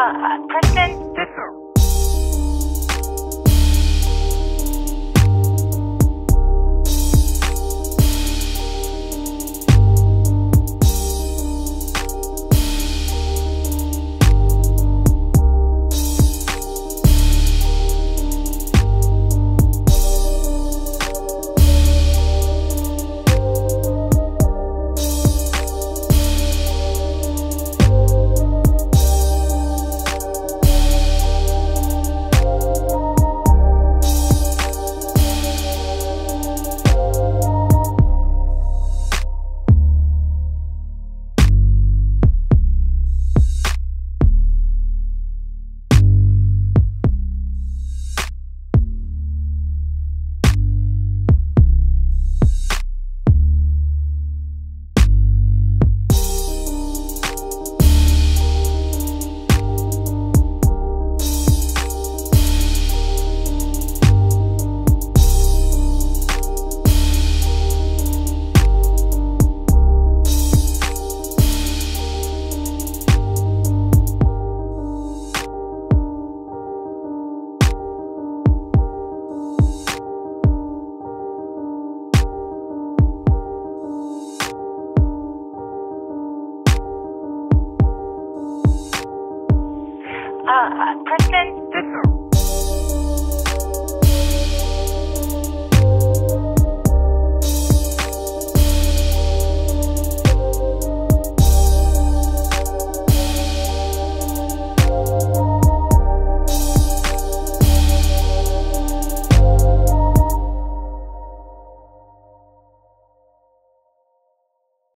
uh, Kristen Uh, uh Kristen? Yes.